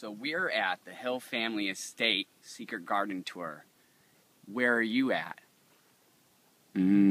So we're at the Hill Family Estate Secret Garden Tour. Where are you at? Mm,